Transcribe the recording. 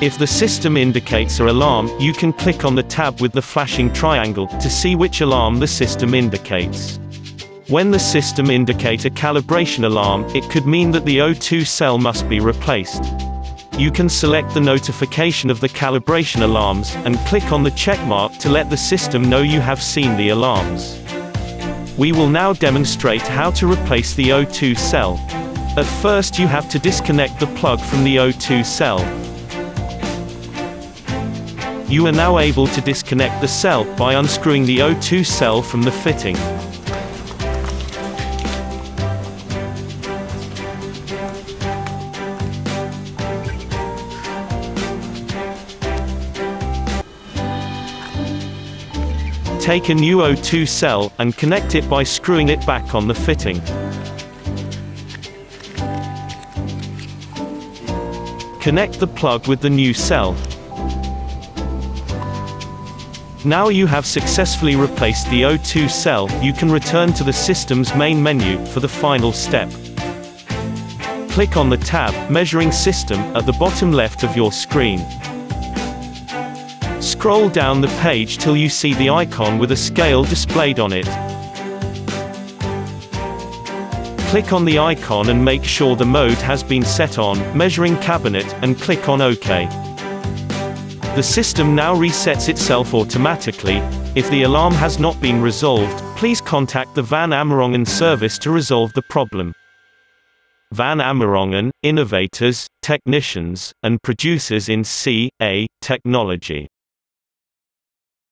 If the system indicates a alarm, you can click on the tab with the flashing triangle, to see which alarm the system indicates. When the system indicate a calibration alarm, it could mean that the O2 cell must be replaced. You can select the notification of the calibration alarms, and click on the checkmark to let the system know you have seen the alarms. We will now demonstrate how to replace the O2 cell. At first you have to disconnect the plug from the O2 cell. You are now able to disconnect the cell, by unscrewing the O2 cell from the fitting. Take a new O2 cell, and connect it by screwing it back on the fitting. Connect the plug with the new cell. Now you have successfully replaced the O2 cell, you can return to the system's main menu, for the final step. Click on the tab, Measuring System, at the bottom left of your screen. Scroll down the page till you see the icon with a scale displayed on it. Click on the icon and make sure the mode has been set on, Measuring Cabinet, and click on OK. The system now resets itself automatically. If the alarm has not been resolved, please contact the Van Amerongen service to resolve the problem. Van Amerongen, innovators, technicians, and producers in C.A. technology.